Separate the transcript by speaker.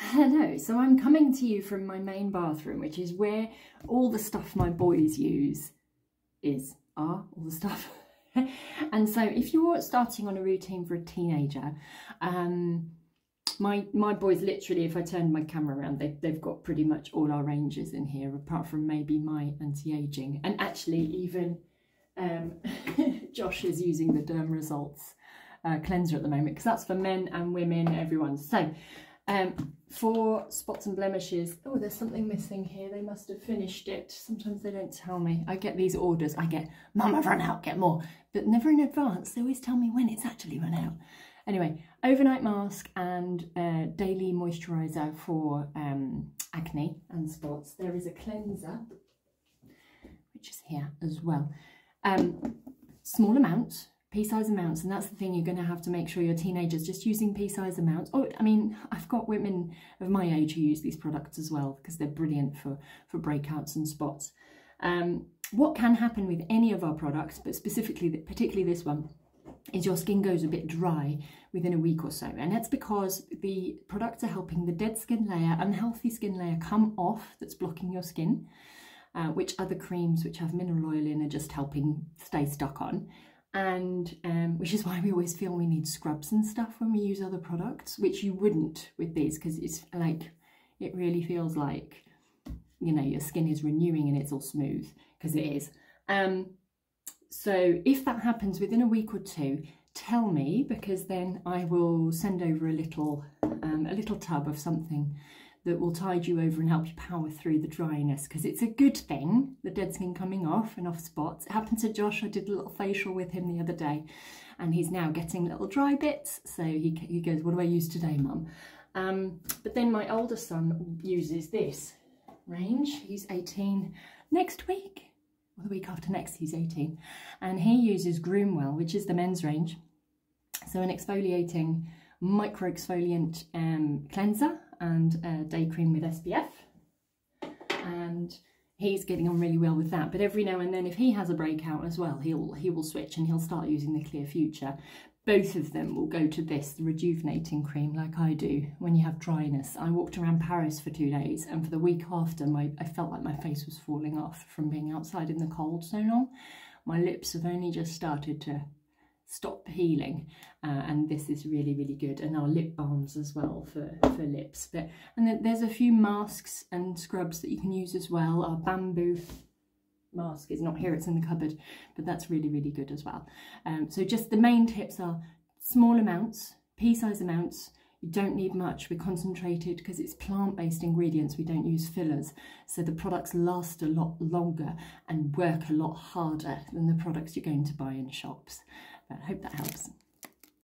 Speaker 1: Hello, so I'm coming to you from my main bathroom, which is where all the stuff my boys use is, are all the stuff. and so if you're starting on a routine for a teenager, um, my my boys literally, if I turn my camera around, they, they've got pretty much all our ranges in here, apart from maybe my anti-aging. And actually even um, Josh is using the Derm Results uh, cleanser at the moment, because that's for men and women, everyone. So um, for spots and blemishes, oh, there's something missing here. They must have finished it. Sometimes they don't tell me. I get these orders. I get, I've run out, get more. But never in advance. They always tell me when it's actually run out. Anyway, overnight mask and uh, daily moisturiser for um, acne and spots. There is a cleanser, which is here as well. Um, small amounts, pea-size amounts and that's the thing you're going to have to make sure your teenagers just using pea-size amounts. Oh i mean i've got women of my age who use these products as well because they're brilliant for for breakouts and spots. Um, what can happen with any of our products but specifically particularly this one is your skin goes a bit dry within a week or so. And that's because the products are helping the dead skin layer unhealthy skin layer come off that's blocking your skin uh, which other creams which have mineral oil in are just helping stay stuck on and um, which is why we always feel we need scrubs and stuff when we use other products, which you wouldn't with these because it's like, it really feels like, you know, your skin is renewing and it's all smooth because it is. Um, so if that happens within a week or two, tell me because then I will send over a little, um, a little tub of something that will tide you over and help you power through the dryness because it's a good thing, the dead skin coming off and off spots. It happened to Josh, I did a little facial with him the other day and he's now getting little dry bits. So he, he goes, what do I use today, mum? Um, but then my older son uses this range. He's 18 next week, or the week after next he's 18. And he uses Groomwell, which is the men's range. So an exfoliating micro exfoliant um, cleanser and day cream with SPF. And he's getting on really well with that. But every now and then, if he has a breakout as well, he'll he will switch and he'll start using the Clear Future. Both of them will go to this, the rejuvenating cream, like I do when you have dryness. I walked around Paris for two days, and for the week after, my I felt like my face was falling off from being outside in the cold so long. My lips have only just started to stop healing uh, and this is really really good and our lip balms as well for for lips. But and then there's a few masks and scrubs that you can use as well. Our bamboo mask is not here it's in the cupboard but that's really really good as well. Um, so just the main tips are small amounts pea-size amounts. You don't need much. We're concentrated because it's plant-based ingredients. We don't use fillers. So the products last a lot longer and work a lot harder than the products you're going to buy in shops I hope that helps.